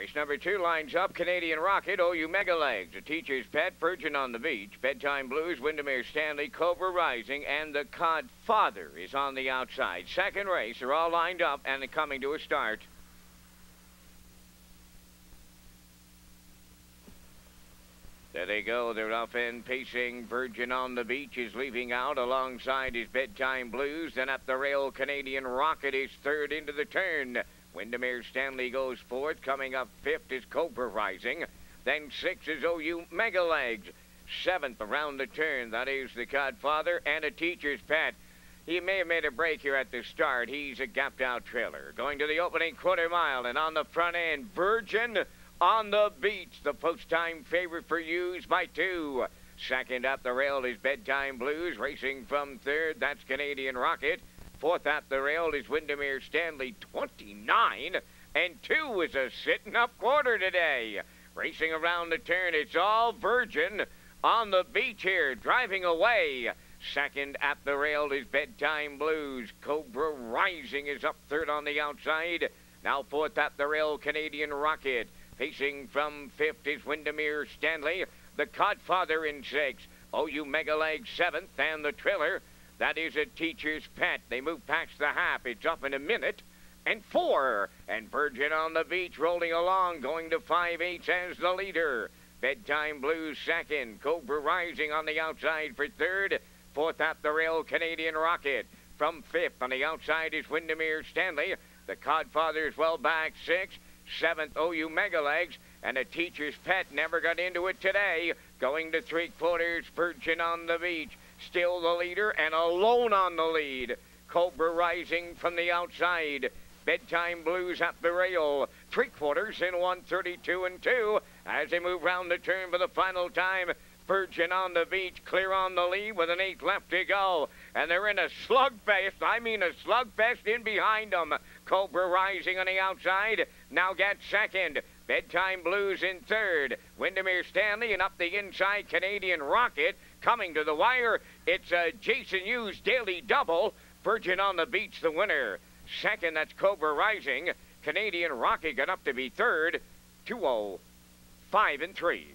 Race number two lines up Canadian Rocket, OU Mega Legs, a teacher's pet, Virgin on the Beach, Bedtime Blues, Windermere Stanley, Cobra Rising, and the Cod Father is on the outside. Second race, they're all lined up and coming to a start. There they go. They're off and pacing. Virgin on the beach is leaving out alongside his bedtime blues. Then up the rail, Canadian Rocket is third into the turn. Windermere Stanley goes fourth. Coming up fifth is Cobra Rising. Then six is OU Mega Legs. Seventh around the turn. That is the Codfather and a teacher's pet. He may have made a break here at the start. He's a gapped out trailer. Going to the opening quarter mile and on the front end, Virgin on the beach. The post-time favorite for use by two. Second up the rail is Bedtime Blues, racing from third. That's Canadian Rocket. Fourth up the rail is Windermere Stanley, 29. And two is a sitting up quarter today. Racing around the turn, it's all Virgin on the beach here, driving away. Second at the rail is Bedtime Blues. Cobra Rising is up third on the outside. Now fourth at the rail, Canadian Rocket. Pacing from fifth is Windermere Stanley, the Codfather in sixth. OU Mega Leg seventh, and the Triller. That is a teacher's pet. They move past the half. It's up in a minute. And four. And Virgin on the beach rolling along, going to five eighths as the leader. Bedtime Blues second. Cobra Rising on the outside for third. Fourth at the rail, Canadian Rocket. From fifth on the outside is Windermere Stanley. The Codfather's well back seventh. OU Mega Legs, and a teacher's pet never got into it today. Going to three quarters, Virgin on the beach, still the leader and alone on the lead. Cobra rising from the outside. Bedtime Blues at the rail. Three quarters in 132 and 2 as they move round the turn for the final time. Virgin on the beach, clear on the lead with an eighth left to go. And they're in a slugfest. I mean a slugfest in behind them. Cobra rising on the outside. Now gets second. Bedtime Blues in third. Windermere Stanley and up the inside Canadian Rocket. Coming to the wire, it's a Jason Hughes daily double. Virgin on the beach, the winner. Second, that's Cobra Rising. Canadian Rocket got up to be third. 2 0, 5 and 3.